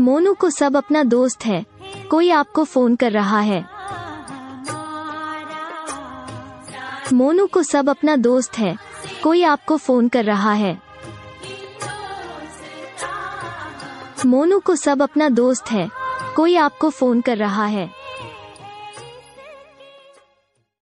मोनू को सब अपना दोस्त है। कोई आपको फ़ोन कर रहा है। मोनू को सब अपना दोस्त है। कोई आपको फ़ोन कर रहा है। मोनू को सब अपना दोस्त है। कोई आपको फ़ोन कर रहा है।